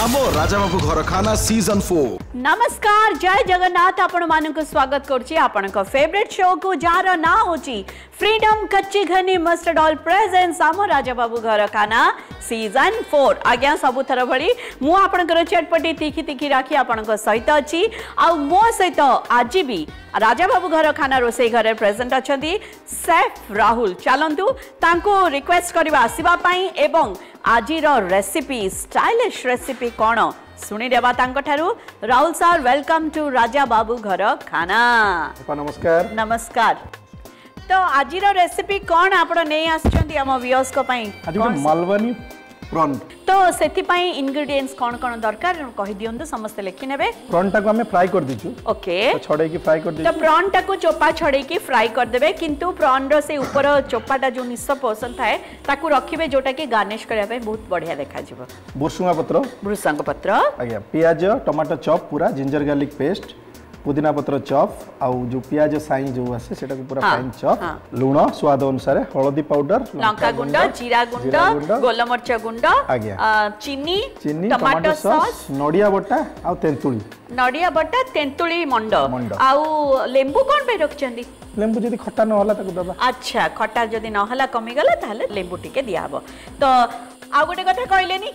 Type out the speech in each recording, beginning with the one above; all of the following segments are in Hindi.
आमो राजा बाबू घर खाना सीजन 4 नमस्कार जय जगन्नाथ आपण मानन को स्वागत करछि आपण को फेवरेट शो को जारा ना होछि फ्रीडम कच्ची घनी मस्टर्ड ऑल प्रेजेंस आमो राजा बाबू घर खाना सीजन 4 आज्ञा सबुथर भली मु आपण को चटपटी तीखी तीखी राखी आपण को सहित अछि आ मो सहित आज भी राजा बाबू घर खाना रोसे घर प्रेजेंट अछंती सेफ राहुल चालंतु तांको रिक्वेस्ट करबा आसीबा पई एवं आजिर रेसीपी स्टाइलिश रेसीपी कौन शुणीदेवा राहुल सार वेलकम टू राजा बाबू घर खाना नमस्कार नमस्कार तो आज रेसीपी कौन आप आम भिवर्स प्रॉन तो सेति पई इंग्रेडिएंट्स कोन कोन दरकार कहि दियौ तो समस्त लेखि नेबे प्रॉन टा को फ्राई कर दिछु ओके तो छोड़े की फ्राई कर दिछु तो प्रॉन टा चोपा छोड़े की फ्राई कर देबे किंतु प्रॉन रो से ऊपर चोपाटा जो निस्स पोषण थाए ताकू रखिबे जोटा के गार्निश करया पई बहुत बढ़िया देखा जइबो बुरसुंगा पत्र बुरसांग पत्र आ गया प्याज टमाटर चॉप पूरा जिंजर गार्लिक पेस्ट পুদিনা পত্র চপ আউ যে পিঁয়াজ সাই যে আসে সেটাকে পুরা ফাইন চপ লুণ স্বাদ অনুসারে হলদি পাউডার লঙ্কা গুণ্ড জিরা গুণ্ড গোলমরিচ গুণ্ড চিনি চিনি টমাটো সস নড়িয়া বটা আউ তেঁতুলি নড়িয়া বটা তেঁতুলি মন্ড আউ লেম্বু কোন পে রাখছন্তি লেম্বু যদি খটা নহলা তাকে দেবা আচ্ছা খটা যদি নহলা কমি গলা তাহলে লেম্বু টিকে দিয়া হবো তো আউ গোটে কথা কইলেনি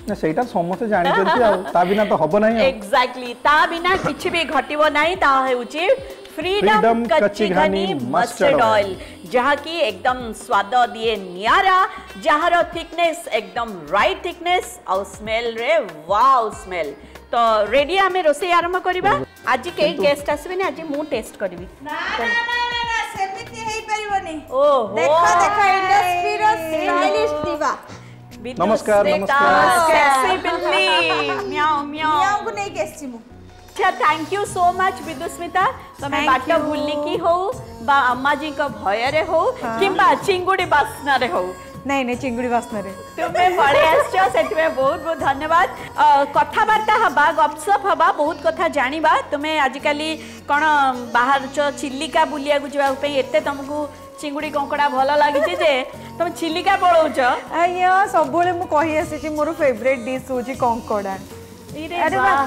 सेटा ସେଇଟା ସମସ୍ତେ ଜାଣିଛନ୍ତି ଆଉ ତା ବିନା ତ ହବ ନାହିଁ ଏକ୍ଜାକ୍ଟଲି ତା ବିନା କିଛି ବି ଘଟିବ ନାହିଁ ତାହା ହେଉଛି फ्रीडम कच्ची घानी मस्टर्ड ऑयल जहाँ की एकदम स्वाद दिए निरा जार थिकनेस एकदम राइट थिकनेस आउ स्मेल रे वाओ स्मेल तो रेडी आम रोसे आरंभ करवा आज के गेस्ट आसबे आज मु टेस्ट करबी ओ देखा देखा इंडस्ट्री रो स्टाइलिश दिवा नमस्कार अच्छा thank you so much Bidusmita तुम्हें बाट बुलिकी हो अम्मा जी भय रे हो कि चिंगुड़ी बासना रे हो ନାଇଁ ନାଇଁ ଚିଙ୍ଗୁଡ଼ି ବାସ୍ନାରେ ତୁମେ ପଳେଇ ଆସିଛ ସେଥିପାଇଁ ବହୁତ ବହୁତ ଧନ୍ୟବାଦ କଥାବାର୍ତ୍ତା ହେବା ଗପସପ୍ ହେବା ବହୁତ କଥା ଜାଣିବା ତୁମେ ଆଜିକାଲି କ'ଣ ବାହାରୁଛ ଚିଲିକା ବୁଲିବାକୁ ଯିବା ପାଇଁ ଏତେ ତୁମକୁ চিঙ্গুড়ি কঙ্কড়া ভাল লাগিছে যে তুমি চিলিকা পড়াউছ আজ্ঞা সবুলে মু কহি আসিছি মোর ফেভারিট ডিশ হচ্ছে কঙ্কড়া আরে বাহ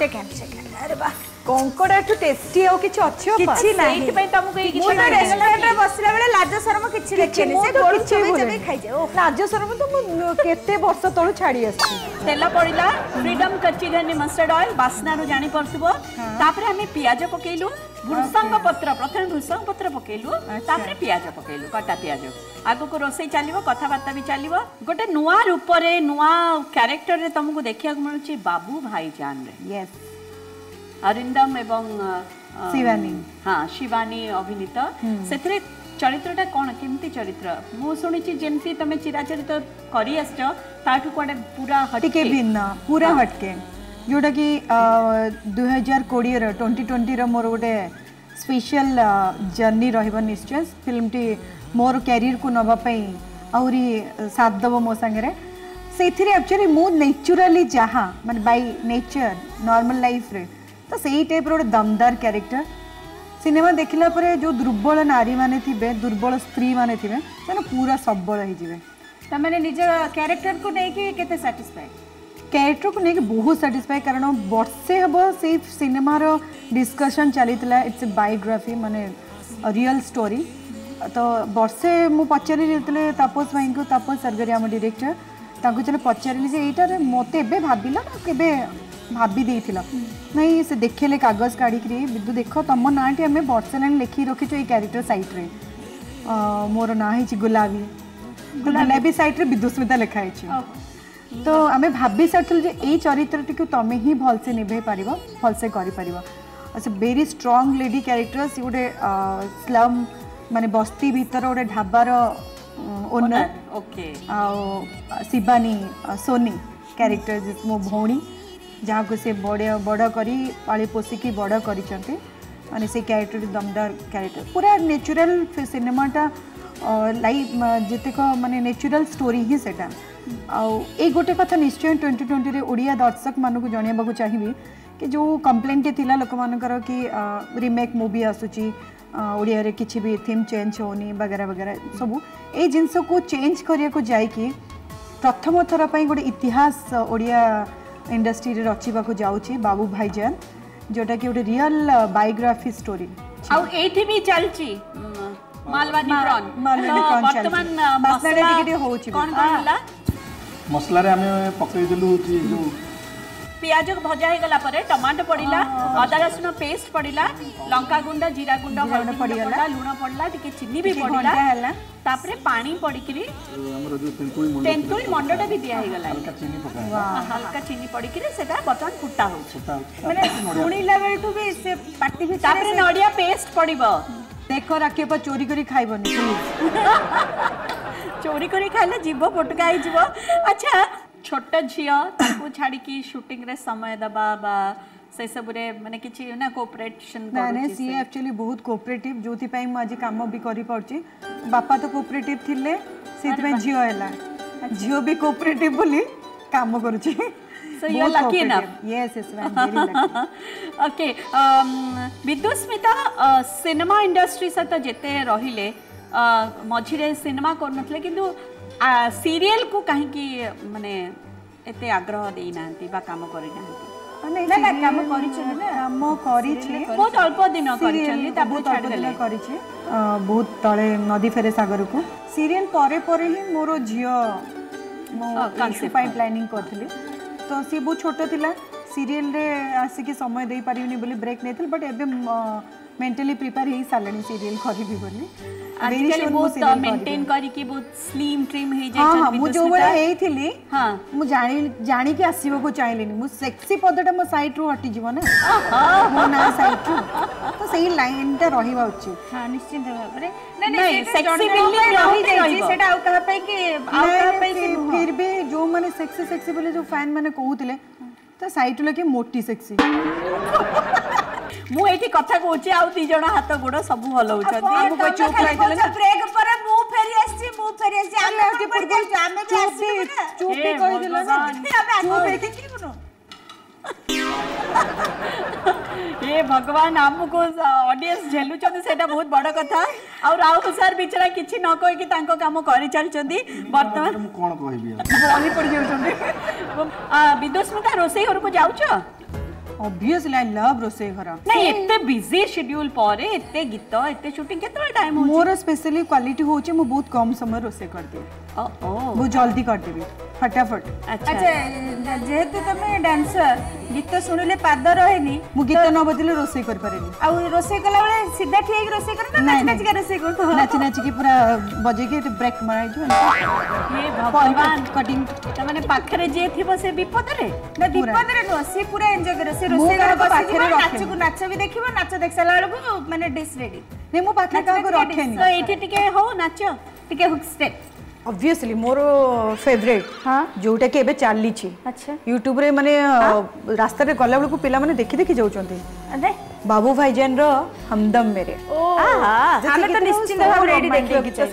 সেকেন্ড সেকেন্ড আরে বাহ কଙ୍କଡା ଏଠୁ ଟେଷ୍ଟି ଆଉ କିଛି ଅଛି କିଛି ନାହିଁ ସେଇଥିପାଇଁ ତମକୁ ଏଇ କିଛି ରେଷ୍ଟୁରାଣ୍ଟରେ ବସିଲା ବେଳେ ଲାଜ ସରମ କିଛି ଦେଖେନି ସେ ଗୋଳି ଚୋବେଇ ଚୋବେଇ ଖାଇଯାଏ ଓ ଲାଜ ସରମ ତ ମୁଁ କେତେ ବର୍ଷ ତଳୁ ଛାଡି ଆସିଛି ତେଲ ପଡିଲା ଫ୍ରିଡମ କଚି ଘାନି ମଷ୍ଟର୍ଡ ଅଏଲ ବାସ୍ନାରୁ ଜାଣି ପାରୁଥିବ ତାପରେ ଆମେ ପିଆଜ ପକେଇଲୁ ଭୃଷଙ୍ଗ ପତ୍ର ପ୍ରଥମେ ଭୃଷଙ୍ଗ ପତ୍ର ପକେଇଲୁ ତାପରେ ପିଆଜ ପକେଇଲୁ କଟା ପିଆଜ ଆଗକୁ ରୋଷେଇ ଚାଲିବ କଥାବାର୍ତ୍ତା ବି ଚାଲିବ ଗୋଟେ ନୂଆ ରୂପରେ ନୂଆ କ୍ୟାରେକ୍ଟରରେ ତମକୁ ଦେଖିବାକୁ ମିଳୁଛି ବାବୁ ଭାଇଜାନରେ ୟେସ୍ अरिंदम एवं शिवानी हाँ शिवानी অভিনীত से চরিত্রটা कौन কেমতি चरित्र मुझे जमी तुम তুমি চিরাচরিত করি पूरा हटके जोटा कि दुई हजार कोड़े ट्वेंटी ट्वेंटी मोर गोटे स्पेशल जर्नी रश्चय फिल्म टी मोर क्यारियर को नापी आहरी साथ दब मो सांगे से एक्चुअली मुझ नेचुराली जहाँ मान बै नेचर नॉर्मल लाइफ रे ତ ସେଇ ଟାଇପ୍ର ଗୋଟେ ଦମଦାର କ୍ୟାରେକ୍ଟର ସିନେମା ଦେଖିଲା ପରେ ଯେଉଁ ଦୁର୍ବଳ ନାରୀମାନେ ଥିବେ ଦୁର୍ବଳ ସ୍ତ୍ରୀମାନେ ଥିବେ ସେମାନେ ପୁରା ସବଳ ହେଇଯିବେ ତାମାନେ ନିଜ କ୍ୟାରେକ୍ଟରକୁ ନେଇକି କେତେ ସାଟିସ୍ଫାଏ କ୍ୟାରେକ୍ଟରକୁ ନେଇକି ବହୁତ ସାଟିସ୍ଫାଏ କାରଣ ବର୍ଷେ ହେବ ସେଇ ସିନେମାର ଡିସ୍କସନ୍ ଚାଲିଥିଲା ଇଟ୍ସ ବାୟୋଗ୍ରାଫି ମାନେ ରିଅଲ୍ ଷ୍ଟୋରି ତ ବର୍ଷେ ମୁଁ ପଚାରିଲି ଯେତେବେଳେ ତାପସ ଭାଇଙ୍କୁ ତାପସ ସର୍ଗରୀ ଆମ ଡିରେକ୍ଟର ତାଙ୍କୁ ଯେତେବେଳେ ପଚାରିଲି ଯେ ଏଇଟାରେ ମୋତେ ଏବେ ଭାବିଲା ନା କେବେ भाभी नाई से देखेले कागज काढ़ विदु देख तुम नाँटी आम बर्ष लेखी रखीचु ये क्यारेक्टर सैट्रे मोर ना हो गुलाबी गुलाबी सैट्रे विदुस्मिता लिखाई तो आम भाभी सारी ये चरित्र टी तुम ही भलसे निभ पार भलसे कर भेरी स्ट्रंग लेडी क्यारेक्टर सी गोटे स्लम मान बस्ती भर गोटे ढाबार ओनर ओके आ शिवानी सोनी क्यारेक्टर मो भी जहाँ को सी बड़े बड़ कर पाई पोषिकी बड़ कर क्यारेक्टर दमदार क्यारेक्टर पूरा नेचुराल सिनेमाटा लाइफ जितेक मानने नेचुराल स्टोरी ही से गोटे कथा निश्चय ट्वेंटी ट्वेंटी ओडिया दर्शक मानक जनवा चाहिए कि जो कम्प्लेन टे लोक मान कि रिमेक मुवि आसूसी ओडिया कि थीम चेंज होनी वगैरह वगैरह सब ये जिनस को चेंज करने को जाकि प्रथम थरपाई गोटे इतिहास ओडिया ইন্ডস্ট্রিরে রচিবাকু যাচ্ছি বাবু ভাইজান কি গোটে রিয়েল বায়োগ্রাফি স্টোরি আউ এইটি বি চলছি মালবানি প্রন মালবানি প্রন বর্তমান মশলা টিকে হচ্ছে আমি পকাই দিলু যে পিঁয়াজ ভজা হয়ে গলা পরে টমাটো পড়া অদা রসুণ পেস্ট পড়া লঙ্কা গুণ্ড জিরা গুণ্ড হলদি পড়া লুণ পড়া টিকে চিনি বি পড়া তাপরে পানি পড়িকি তেঁতুল মন্ডটা বি দিয়া হয়ে গলা হালকা চিনি পড়িকি সেটা বর্তমান ফুটা হচ্ছে মানে শুনিলা বেলটু বি সে পাটি ভি তাপরে নড়িয়া পেস্ট পড়িব দেখ রাখিব চোরি করি খাইবনি চোরি করি খাইলে জীব পটকা হয়ে যাব আচ্ছা ଛୋଟ ଝିଅ ତାକୁ ଛାଡ଼ିକି ସୁଟିଂରେ ସମୟ ଦେବା ବା ସେସବୁରେ ମାନେ କିଛି ନା କୋପରେସନ୍ ନାଇଁ ସିଏ ଆକ୍ଚୁଆଲି ବହୁତ କୋପରେଟିଭ୍ ଯେଉଁଥିପାଇଁ ମୁଁ ଆଜି କାମ ବି କରିପାରୁଛି ବାପା ତ କୋପରେଟିଭ୍ ଥିଲେ ସେଇଥିପାଇଁ ଝିଅ ହେଲା ଝିଅ ବି କୋପରେଟିଭ୍ ବୋଲି କାମ କରୁଛି so you are lucky enough yes yes ma'am very lucky okay um vidyusmita uh, cinema industry sata jete rahile ମଝିରେ ସିନେମା କରୁନଥିଲେ କିନ୍ତୁ ସିରିଏଲ କୁ କାହିଁକି ମାନେ ଏତେ ଆଗ୍ରହ ଦେଇନାହାନ୍ତି ବା କାମ କରିନାହାନ୍ତି ବହୁତ ଅଳ୍ପ ଦିନ କରିଛନ୍ତି କରିଛି ବହୁତ ତଳେ ନଦୀ ଫେରେ ସାଗରକୁ ସିରିଏଲ ପରେ ପରେ ହିଁ ମୋର ଝିଅ ମୁଁ ପାଇଁ ପ୍ଲାନିଂ କରିଥିଲି ତ ସିଏ ବହୁତ ଛୋଟ ଥିଲା सीरियल आसिक समय दे पारिनी बोली ब्रेक नहीं बट ए मेंटली प्रिपेयर हो सारे सीरियल करी बोली आजिकल बहुत मेंटेन करके बहुत स्लिम ट्रिम हे जाय हां हाँ, हाँ। मु जो बड़ा हेथिली हां मु जानि जानि के आसीबो को चाहलिनी मु सेक्सी पदटा मो साइड रो हटि जीवो ना मो ना साइड तो सही लाइन टा रहिबा उचित हां निश्चित भाबरे नहीं नहीं सेक्सी बिल्ली रहि जाय सेटा आउ कहा पे के आउ कहा पे के फिर भी जो माने सेक्सी सेक्सी बोले जो फैन माने कहउतले ତା ସାଇଟୁଲାକି ମୋଟି ସେକ୍ସି ମୁଁ ଏଠି କଥା କହୁଛି ଆଉ ଦି ଜଣ ହାତ ଗୋଡ଼ ସବୁ ହଲଉଛନ୍ତି ବ୍ରେକ୍ ପରେ ମୁଁ ଫେରି ଆସିଛି ମୁଁ ଫେରି ଆସିଛି ଆମେ ଆଉ ଟିକେ ପୂର୍ବରୁ ଆମେ ବି ଆସିବୁ ନା ଚୁପି କହିଦେଲ ନା ଆମେ ଆଗକୁ ଦେଖିବୁନୁ ये भगवान आमको ऑडियंस झेलुचंदी सेटा बहुत बड़ कथा और राउत सर बिचरा किछि न कहि कि तांको काम करि चलचंदी वर्तमान मु कोन कहिबी पानी पड़ घर को जाउछ ऑब्वियसली आई लव रोसई घर नाही एते बिजी शेड्यूल परे एते गीत एते शूटिंग केतरा टाइम हो मोर स्पेशली क्वालिटी मु बहुत कम समय रोसे कर दिए ବହୁତ ଜଲ୍ଦି କରିଦେବି ଫଟାଫଟ ଆଚ୍ଛା ଯେହେତୁ ତମେ ଡ୍ୟାନ୍ସର ଗୀତ ଶୁଣିଲେ ପାଦ ରହେନି ମୁଁ ଗୀତ ନ ବଜିଲେ ରୋଷେଇ କରିପାରେନି ଆଉ ରୋଷେଇ କଲାବେଳେ ସିଧା ଠିଆ ହେଇକି ରୋଷେଇ କରେ ନାଚି ନାଚିକା ରୋଷେଇ କରୁଥିବ ନାଚି ନାଚିକି ପୁରା ବଜେଇକି ଏଠି ବ୍ରେକ୍ ମରାଇଛୁ କଟିଂ ତାମାନେ ପାଖରେ ଯିଏ ଥିବ ସେ ବିପଦରେ ନା ବିପଦରେ ନୁହଁ ସିଏ ପୁରା ଏନ୍ଜୟ କରେ ସେ ରୋଷେଇ ଘର ବସିଥିବ ନାଚକୁ ନାଚ ବି ଦେଖିବ ନାଚ ଦେଖି ସାରିଲା ବେଳକୁ ମାନେ ଡିସ୍ ରେଡି ନାଇଁ ମୁଁ ପାଖରେ କାହାକୁ ରଖେନି ଏଇଠି ଟିକେ ହଉ ନାଚ ଟିକେ ହୁକ୍ ଷ୍ଟେପ୍ ଅବଭିୟସଲି ମୋର ଫେଭରେଟ୍ ଯେଉଁଟାକି ଏବେ ଚାଲିଛି ୟୁଟ୍ୟୁବରେ ମାନେ ରାସ୍ତାରେ ଗଲାବେଳକୁ ପିଲାମାନେ ଦେଖି ଦେଖି ଯାଉଛନ୍ତି ବାବୁ ଭାଇଜାନର ହମଦମ ମେରେ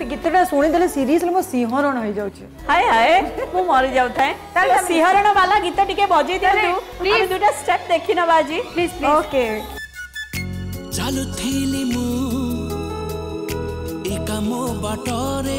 ସେ ଗୀତଟା ଶୁଣିଦେଲେ ସିରିୟସଲି ମୋ ସିଂହରଣ ହେଇଯାଉଛି ହାଏ ହାଏ ମୁଁ ମରି ଯାଉଥାଏ ତାହେଲେ ସିଂହରଣ ବାଲା ଗୀତ ଟିକେ ବଜେଇ ଦିଅନ୍ତୁ ଆମେ ଦୁଇଟା ଷ୍ଟେପ୍ ଦେଖି ନବା ଆଜି ପ୍ଲିଜ୍ ଓକେ ଚାଲୁଥିଲି ମୁଁ ଏକା ମୋ ବାଟରେ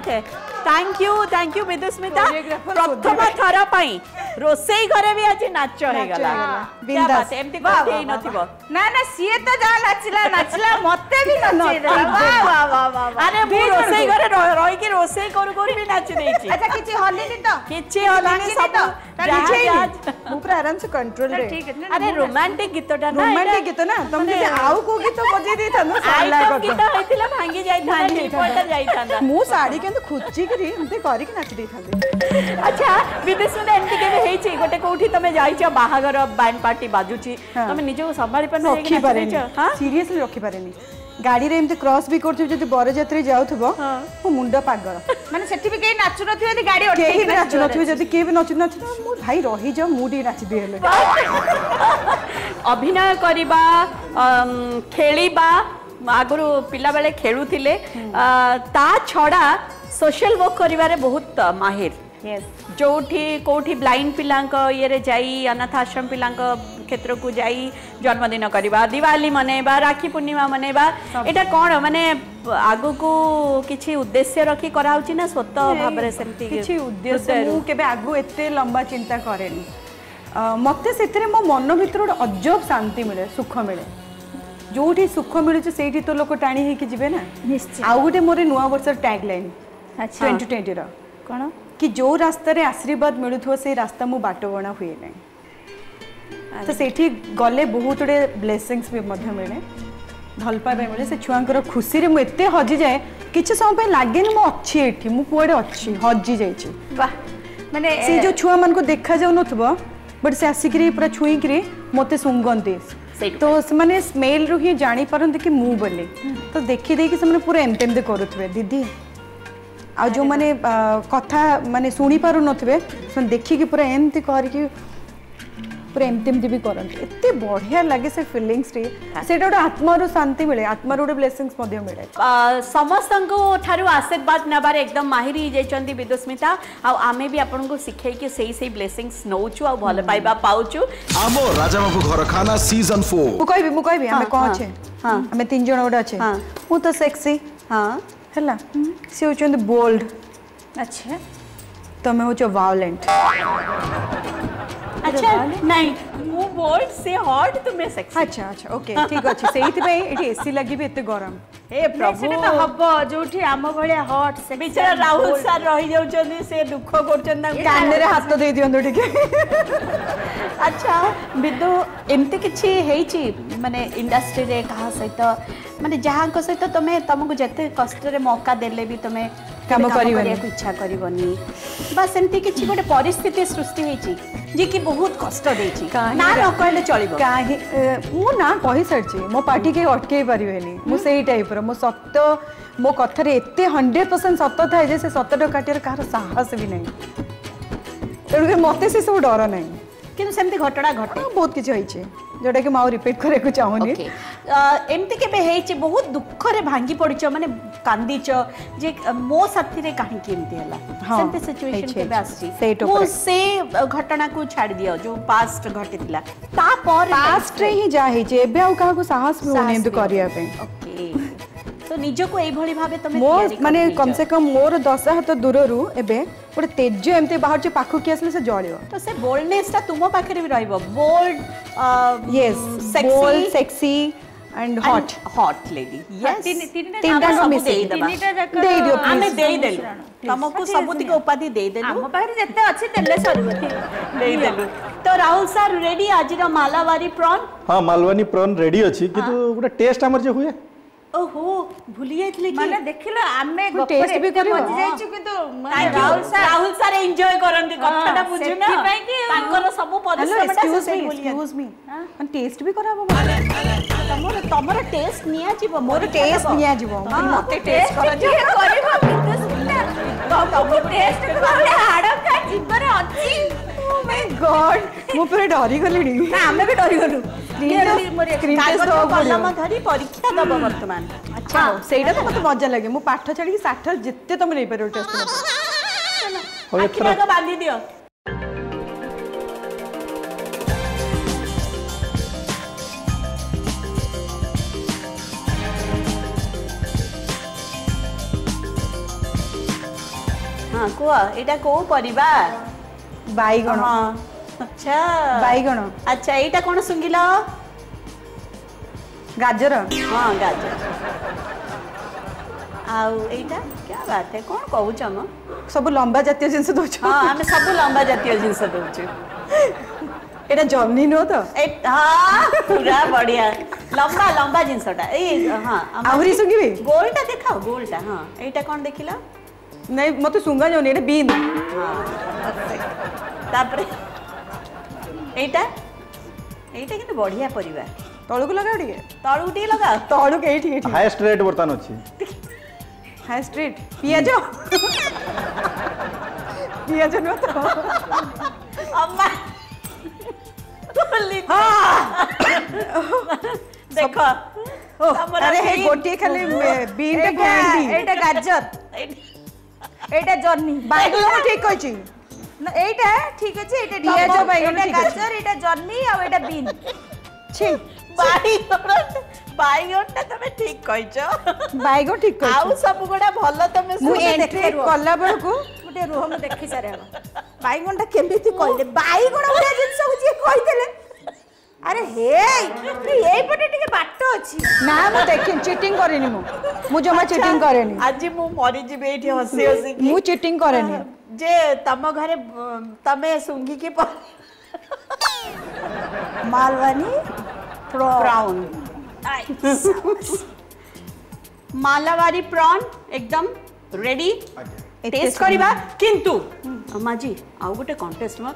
बात है thank you thank you Bidusmita प्रथम थर पई रोसेई घरे भी आज नाच हे गला बिंदास एमति कोठी नथिबो ना ना सिए तो जा नाचिला नाचिला ରୋଷେଇ କରୁ କରୁ ବି ନାଚି ଦେଇଛି ଆଚ୍ଛା କିଛି ହଲିନି ତ କିଛି ହଲିନି ସବୁ ମୁଁ ପୁରା ଆରାମସେ କଣ୍ଟ୍ରୋଲ ରେ ଆରେ ରୋମାଣ୍ଟିକ ଗୀତଟା ରୋମାଣ୍ଟିକ ଗୀତ ନା ତମେ ଯଦି ଆଉ କୋଉ ଗୀତ ବଜେଇ ଦେଇଥାନ୍ତ ସାଲା କଥା ଗୀତ ହେଇଥିଲା ଭାଙ୍ଗି ଯାଇଥାନ୍ତି ପଲଟା ଯାଇଥାନ୍ତା ମୁଁ ଶାଢୀ କିନ୍ତୁ ଖୁଚିକିରି ଏମିତି କରିକି ନାଚି ଦେଇଥାନ୍ତି ଆଚ୍ଛା ବିଦେଶରେ ଏମିତି କେବେ ହେଇଛି ଗୋଟେ କୋଉଠି ତମେ ଯାଇଛ ବାହାଘର ବ୍ୟାଣ୍ଡ ପାର୍ଟି ବାଜୁଛି ତମେ ନିଜକୁ ସମ୍ଭାଳି ପାରୁନ ରଖିପାରେନି ସିରିୟସଲି ରଖିପାରେନି ଗାଡ଼ିରେ ଏମିତି କ୍ରସ୍ ବି କରୁଥିବୁ ଯଦି ବରଯାତ୍ରୀ ଯାଉଥିବ ମୋ ମୁଣ୍ଡ ପାଗଳ ମାନେ ସେଠି ବି କେହି ନାଚୁ ନଥିବେ ଯଦି ଗାଡ଼ି କେହି ବି ନାଚୁ ନଥିବେ ଯଦି କିଏ ବି ନାଚୁ ନଥିବ ମୋ ଭାଇ ରହିଯାଅ ମୁଁ ଟିକେ ନାଚିଦିଏ ହେଲେ ଅଭିନୟ କରିବା ଖେଳିବା ଆଗରୁ ପିଲାବେଳେ ଖେଳୁଥିଲେ ତା ଛଡ଼ା ସୋସିଆଲ ୱାର୍କ କରିବାରେ ବହୁତ ମାହିର ଯେଉଁଠି କେଉଁଠି ବ୍ଲାଇଣ୍ଡ ପିଲାଙ୍କ ଇଏରେ ଯାଇ ଅନାଥ ଆଶ୍ରମ ପିଲାଙ୍କ क्षेत्र को जा जन्मदिन करवा दिवाली मनवा राखी पूर्णिमा मनवा यहाँ कौन मानने आग को किसी उद्देश्य रखी करा ना स्वतः भाव से आगे लंबा चिंता कैन मत से मो मन भितर गोटे अजब शांति मिले सुख मिले जो भी सुख मिलू से तो लोक टाणी हो गए मोर नुआ बर्ष टैगलैन ट्वेंटी ट्वेंटी कौन जो रास्त आशीर्वाद मिलू थ से रास्ता मुझ बाटबणा हुए ना तो से गले बहुत गुड ब्लेसींगस भी मिले भलपाई मिले से छुआ खुशी एत हजि जाए कि समय लगे मुझे अच्छी अच्छी हजि जा मैंने से जो छुआ मान को देखा जा बट से आसिक पूरा छुईक मत शुंगे तो से स्मेल रू ही जापारे कि मुझे तो देखी दे कि पूरा कर दीदी आ जो मैंने कथा मानते शुणी देखिकी पूरा एमती ପୁରା ଏମିତି ଏମିତି ବି କରନ୍ତି ଏତେ ବଢ଼ିଆ ଲାଗେ ସେ ଫିଲିଙ୍ଗସଟି ସେଇଟା ଗୋଟେ ଆତ୍ମାରୁ ଶାନ୍ତି ମିଳେ ଆତ୍ମାରୁ ଗୋଟେ ବ୍ଲେସିଂସ୍ ମଧ୍ୟ ମିଳେ ସମସ୍ତଙ୍କ ଠାରୁ ଆଶୀର୍ବାଦ ନେବାରେ ଏକଦମ ମାହିର ହେଇଯାଇଛନ୍ତି ବିଦୁସ୍ମିତା ଆଉ ଆମେ ବି ଆପଣଙ୍କୁ ଶିଖେଇକି ସେଇ ସେଇ ବ୍ଲେସିଂସ୍ ନେଉଛୁ ଆଉ ଭଲ ପାଇବା ପାଉଛୁ ଆମ ରାଜାବାବୁ ଘର ଖାନା ସିଜନ୍ ଫୋର୍ ମୁଁ କହିବି ମୁଁ କହିବି ଆମେ କ'ଣ ଅଛେ ଆମେ ତିନି ଜଣ ଗୋଟେ ଅଛେ ମୁଁ ତ ସେକ୍ସି ହଁ ହେଲା ସେ ହେଉଛନ୍ତି ବୋଲ୍ଡ ଆଚ୍ଛା ତମେ ହେଉଛ ଭାଓଲେଣ୍ଟ अच्छा नहीं ମୁଁ ବୋଲ୍ଡ ସେ ହଟ୍ ତୁମେ ସେକ୍ସି ଆଚ୍ଛା ଆଚ୍ଛା ଓକେ ଠିକ୍ ଅଛି ସେଇଥିପାଇଁ ଏଠି ଏସି ଲାଗିବି ଏତେ ଗରମ ହେ ପ୍ରଭୁ ସେଟା ତ ହବ ଯୋଉଠି ଆମ ଭଳିଆ ହଟ୍ ସେ ବିଚାରା ରାହୁଲ ସାର୍ ରହିଯାଉଛନ୍ତି ସେ ଦୁଃଖ କରୁଛନ୍ତି ତାଙ୍କୁ କାନରେ ହାତ ଦେଇ ଦିଅନ୍ତୁ ଟିକେ ଆଚ୍ଛା ବିଦୁ ଏମିତି କିଛି ହେଇଛି ମାନେ ଇଣ୍ଡଷ୍ଟ୍ରିରେ କାହା ସହିତ ମାନେ ଯାହାଙ୍କ ସହିତ ତମେ ତମକୁ ଯେତେ କଷ୍ଟରେ ମୌକା ଦେଲେ ବି ତମେ କାମ କରିବାକୁ ଇଚ୍ଛା କରିବନି ବା ସେମିତି କିଛି ଗୋଟେ ପରିସ୍ଥିତି ସୃଷ୍ଟି ହେଇଛି ଯିଏକି ବହୁତ କଷ୍ଟ ଦେଇଛି ନା ନ କହିଲେ ଚଳିବ କାହିଁ ମୁଁ ନା କହିସାରିଛି ମୋ ପାଟି କେହି ଅଟକେଇ ପାରିବେନି ମୁଁ ସେଇ ଟାଇପ୍ର ମୋ ସତ ମୋ କଥାରେ ଏତେ ହଣ୍ଡ୍ରେଡ଼ ପରସେଣ୍ଟ ସତ ଥାଏ ଯେ ସେ ସତଟା କାଟିବାର କାହାର ସାହସ ବି ନାହିଁ ତେଣୁକରି ମୋତେ ସେସବୁ ଡର ନାହିଁ କିନ୍ତୁ ସେମିତି ଘଟଣା ଘଟେ ବହୁତ କିଛି ହେଇଛି जोटा कि रिपीट करे को चाहूनी एमती के बहुत दुख रे भांगी पड़च माने कांदीच जे मो साथी रे काहे के एमती हला हाँ, सेमते सिचुएशन केबे आसी तो मो से घटना को छाड़ दियो जो पास्ट घटितला ता पर पास्ट रे ही जा जे एबे आ को साहस होने एमती करिया पे ନିଜକୁ ଏଇଭଳି ଭାବେ ତମେ ମୋ ମାନେ କମ୍ ସେ କମ୍ ମୋର ଦଶ ହାତ ଦୂରରୁ ଏବେ ଗୋଟେ ତେଜ ଏମିତି ବାହାରୁଛି ପାଖକୁ କିଏ ଆସିଲେ ସେ ଜଳିବ ତ ସେ ବୋଲ୍ଡନେସ୍ଟା ତୁମ ପାଖରେ ବି ରହିବ bold yes bold sexy and hot and hot lady yes tinta ko misei dei dio ame dei delu ତମକୁ ସବୁତିକ ଉପାଧି ଦେଇଦେଲୁ ଆମ ପାଖରେ ଯେତେ ଅଛି ଦେଲେ ସରିବ ଦେଇଦେଲୁ ତ ରାହୁଲ ସାର୍ ରେଡି ଆଜିର ମାଲାବାରୀ ପ୍ରନ୍ ହଁ ମାଲବାନୀ ପ୍ରନ୍ ରେଡି ଅଛି କିନ୍ତୁ ଗୋଟେ ଟେଷ୍ଟ ଆମର ଯେ ହୁଏ ଓହୋ ଭୁଲି ଯାଇଥିଲି ମାନେ ଦେଖିଲ ଆମେ ଟେଷ୍ଟ ବି କରି ମଜି ଯାଇଛୁ କିନ୍ତୁ Rahul sir Rahul sir enjoy କରନ୍ତି କଥାଟା ବୁଝୁ ନା ସେଥିପାଇଁ କି ତାଙ୍କର ସବୁ ପରିଶ୍ରମଟା ଏକ୍ସକ୍ୟୁଜ ମି ମାନେ ଟେଷ୍ଟ ବି କରାହବ ତମର ତମର ଟେଷ୍ଟ ନିଆଯିବ ମୋର ଟେଷ୍ଟ ନିଆଯିବ ମୋତେ ଟେଷ୍ଟ କରାଯିବ କରିବ ତମକୁ ଟେଷ୍ଟ କଲେ ହାଡ଼କା ଜୀବରେ ଅଛି ଓ ମାଇ ଗଡ୍ ମୁଁ ପୁରା ଡରିଗଲିଣି ନା ଆମେ ବି ଡରିଗଲୁ ପରୀକ୍ଷା ଦେବ ବର୍ତ୍ତମାନ ଆଚ୍ଛା ସେଇଟା ତ ମୋତେ ମଜା ଲାଗେ ମୁଁ ପାଠ ଛାଡ଼ିକି ସାଠ ଯେତେ ତମେ ନେଇପାରିବ ଟେଷ୍ଟ ବାନ୍ଧି ଦିଅ ହଁ କୁହ ଏଇଟା କୋଉ ପରିବା ବାଇଗଣ ହଁ আচ্ছা বাইগণ আচ্ছা এইটা কোন শুঙ্গিল গাজর হ্যাঁ গাজর আউ এইটা কে বাত হ্যাঁ কোন কহুছ ম সব লম্বা জাতীয় জিনিস দৌছ হ্যাঁ আমি সব লম্বা জাতীয় জিনিস দৌছ এটা জমনি নো তো হ্যাঁ পুরা বড়িয়া লম্বা লম্বা জিনিসটা এই হ্যাঁ আহুরি শুঙ্গিবি গোলটা দেখাও গোলটা হ্যাঁ এইটা কোন দেখিলা নাই মতে শুঙ্গা যাওনি এটা বিন হ্যাঁ তারপরে এইটা এইটা কিন্তু বড়িয়া পরিবা তলকু লগাও টিকে তলকু টিকে লগাও তলকু ঠিক এইটি হাইয়েস্ট রেট বর্তমান আছে হাইয়েস্ট রেট পিয়াজ পিয়াজ নো তো আম্মা দেখ আরে হে গোটিয়ে খালি বিনটা ভেন্ডি এটা গাজর এটা জর্নি বাইগুলো ঠিক কইছি না এইটা ঠিক আছে এটা ডিয়াজ বাইগন এটা গাজর এটা জন্মি আর এটা বিন ছি বাইগন বাইগনটা তুমি ঠিক কইছ বাইগন ঠিক কইছ আউ সব গুডা ভালো তুমি মু এন্ট্রি কলা বেলকু গুটে রুহ মু দেখি সারে বাইগনটা কেমিতি কইলে বাইগন গুডা জিনিস যে কইতেলে আরে হে এইপটে টিকে বাট অছি না মু দেখি চিটিং করিনি মু মু জমা চিটিং করেনি আজি মু মরি জিবে এইটি হসি ଯେ ତମ ଘରେ ତମେ ଶୁଙ୍ଘିକି ମାଲବାନୀ प्राउन मालावारी प्रॉन एकदम रेडी टेस्ट करिबा किंतु अम्मा जी आउ गोटे कंटेस्ट म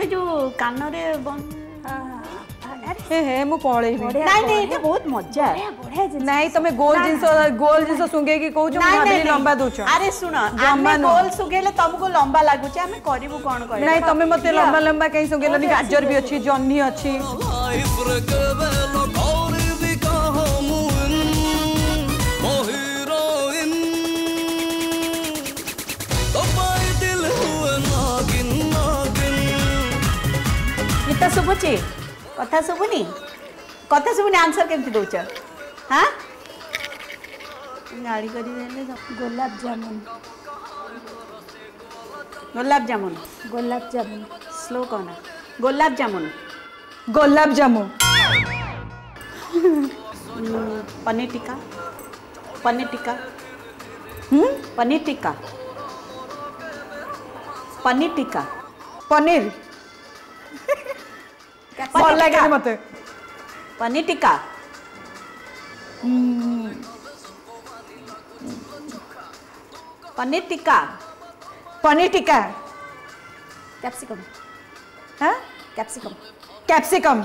से जो कान रे बन ହେ ହେ ମୁଁ ପଳେଇବି ନାଇଁ ନାଇଁ ଏଇଟା ବହୁତ ମଜା ନାଇଁ ତମେ ଗୋଲ ଜିନିଷ ଗୋଲ ଜିନିଷ ଶୁଙ୍ଘେଇକି କହୁଛ ଲମ୍ବା ଦଉଛ ଆରେ ଶୁଣ ଆମେ ଗୋଲ ଶୁଙ୍ଘେଇଲେ ତମକୁ ଲମ୍ବା ଲାଗୁଛି ଆମେ କରିବୁ କଣ କରିବୁ ନାଇଁ ତମେ ମତେ ଲମ୍ବା ଲମ୍ବା କାଇଁ ଶୁଙ୍ଘେଇଲନି ଗାଜର ବି ଅଛି ଜହ୍ନି ଅଛି ଗୀତା ଶୁଭୁଛି कथा सुबुनि कथा सुबुनि आंसर केमती दौ गोलाप जामुन गोलाब जामुन गोलाप जामुन स्लो कौन गोलाप जामुन गोलाप जामुन पनीर टिका पनीर टिका पनीर टिका पनीर टिका पनीर मत paneer tikka paneer tikka paneer tikka capsicum capsicum capsicum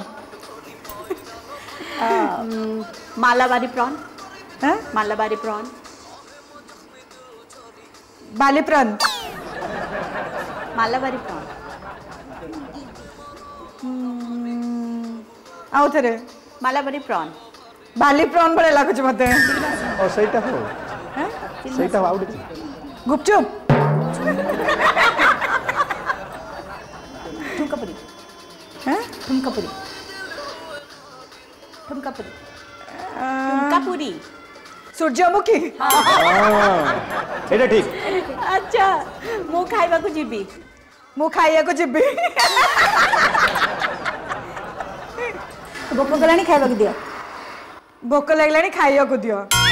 Malabari prawn हाँ मालाबारी प्रॉन बाले प्रॉन मालाबारी प्रॉन ଆଉ ଥରେ ମାଲାବାରୀ ପ୍ରନ୍ ବାଲି ପ୍ରନ୍ ଭଳିଆ ଲାଗୁଛି ମୋତେ ଓ ସେଇଟା ହଉ ସେଇଟା ଆଉ ଗୋଟେ ଗୁପଚୁପ ଠୁମକାପୁରୀ ହଁ ଠୁମକାପୁରୀ ঠুমকাপুরি ঠুমকাপুরি সূর্যমুখী এটা ঠিক আচ্ছা মু খাইবাকু জিবি মু খাইয়াকু জিবি ଭୋକ କଲାଣି ଖାଇବାକୁ ଦିଅ ଭୋକ ଲାଗିଲାଣି ଖାଇବାକୁ ଦିଅ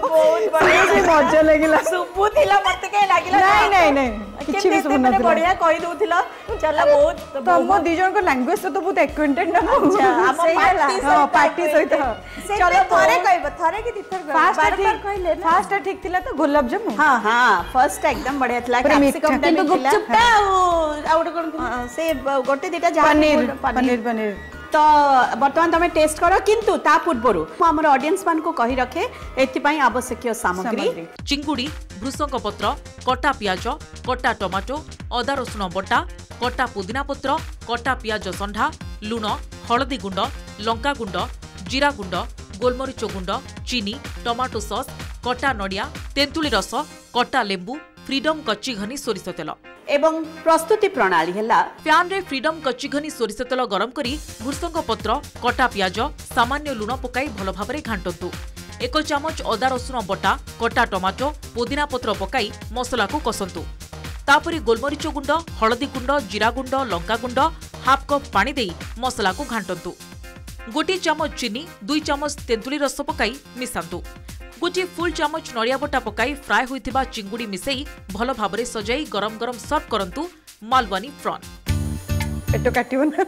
ବହୁତ ବଢିଆ ସେ ମଜା ଲାଗିଲା ଶୁଭୁଥିଲା ମତେ କାହିଁ ଲାଗିଲା ନାଇଁ ନାଇଁ ନାଇଁ କିଛି ବି ଶୁଭୁନଥିଲା ବଢିଆ କହି ଦଉଥିଲ ଚାଲା ବହୁତ ତମ ଦି ଜଣଙ୍କ ଲାଙ୍ଗୁଏଜ ସହିତ ବହୁତ ଏକ୍ୱେଣ୍ଟେଡ ନା ଆମ ପାର୍ଟି ସହିତ ଚଲ ଥରେ କହିବ ଥରେ କି ଦି ଥର ଫାର୍ଷ୍ଟ କହିଲେ ଫାର୍ଷ୍ଟ ଠିକ ଥିଲା ତ ଗୋଲାପ ଜାମୁ ହଁ ହଁ ଫାର୍ଷ୍ଟ ଏକଦମ ବଢିଆ ଥିଲା କ୍ୟାପ୍ସିକମ କିନ୍ତୁ ଗୁପଚୁପଟା ଆଉ ଆଉ ଗୋଟେ କଣ ସେ ଗୋଟେ ଦିଟା ଯାହା ପନିର ପନିର ପନିର তা বৰ্তমান আমি টেষ্ট কৰো কিন্তু তাৰ পূৰ্বে আমি আমাৰ অডিয়েন্স মানক কহি ৰখে এইতি পই আৱশ্যকীয় সামগ্ৰী চিংগুৰি ভ্ৰুসক পত্র কটা পিয়াজ কটা টমেটো আদা রসুন বটা কটা পুদিনা পত্র কটা পিয়াজ চণ্ডা লুন হৰদি গুণ্ড লংকা গুণ্ড জিলা গুণ্ড গোলমৰি চগুণ্ড চিনি টমেটো সস কটা নড়িয়া তেঁতুলি রস কটা লেंबू ফ্রিডম কচি ঘনি সোরিষ তেল এবং প্রস্তুতি প্রণালী হেলা প্যান্রে ফ্রিডম কচি ঘনি সোরিষ তেল গরম করে ভূসঙ্গ পত্র কটা পিঁয়াজ সামান্য লুণ পকাই ভালোভাবে ঘাঁটতু এক চামচ অদা রসুণ বটা কটা টমাটো পুদিনা পত্র পকাই মশলাকু কষন্তু তাপরে গোলমরিচ গুণ্ড হলদী গুণ্ড জিরা গুণ্ড লঙ্কা গুণ্ড হাফ কপ পানি দেই মশলাকু ঘাঁটন্তু গোটি চামচ চিনি দুই চামচ তেঁতুড়ি রস পকাই মিশাতু ଗୋଟିଏ ଫୁଲ୍ ଚାମଚ ନଡ଼ିଆ ବଟା ପକାଇ ଫ୍ରାଏ ହୋଇଥିବା ଚିଙ୍ଗୁଡ଼ି ମିଶାଇ ଭଲ ଭାବରେ ସଜାଇ ଗରମ ଗରମ ସର୍ଭ କରନ୍ତୁ ମାଲୱାନୀ ପ୍ରନ୍ ପେଟ କାଟିବ ନା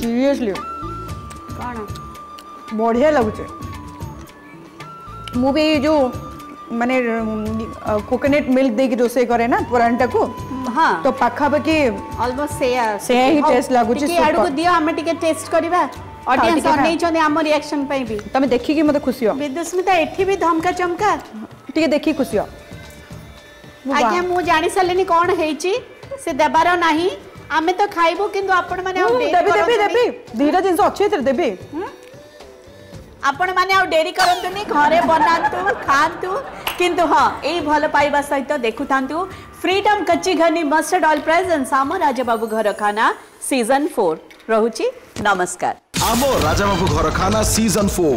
ସିରିୟସଲି କ'ଣ ବଢ଼ିଆ ଲାଗୁଛି ମୁଁ ବି ଏଇ ଯେଉଁ ମାନେ କୋକୋନଟ୍ ମିଲ୍କ ଦେଇକି ରୋଷେଇ କରେ ନା ପରାଣ୍ଟାକୁ ହଁ ତ ପାଖାପାଖି ଅଲମୋଷ୍ଟ ସେୟା ସେୟା ହିଁ ଟେଷ୍ଟ ଲାଗୁଛି ଆଡ଼କୁ ଦିଅ ଆମେ ଟିକେ ଟେଷ୍ଟ କରିବା ଅଡିଏନ୍ସ ଅନେଇଛନ୍ତି ଆମ ରିଆକ୍ସନ ପାଇଁ ବି ତମେ ଦେଖିକି ମୋତେ ଖୁସି ହୁଅ ବିଦୁସ୍ମିତା ଏଠି ବି ଧମକା ଚମକା ଟିକେ ଦେଖିକି ଖୁସି ହୁଅ ଆଜ୍ଞା ମୁଁ ଜାଣି ସାରିଲିନି କ'ଣ ହେଇଛି ସେ ଦେବାର ନାହିଁ ଆମେ ତ ଖାଇବୁ କିନ୍ତୁ ଆପଣମାନେ ଦେବି ଦେବି ଦେବି ଦୁଇଟା ଜିନିଷ ଅଛି ଏଥିରେ ଦେବି आपण मैंने डेरी करतुनि घरे बनातु खातु किंतु हाँ यही भल पाइबा सहित देखु था फ्रीडम कच्ची घनी मस्टर्ड ऑयल प्रेजेंट आम राजाबाबू घर खाना सीजन फोर रोचे नमस्कार आम राजाबाबू घर खाना सीजन फोर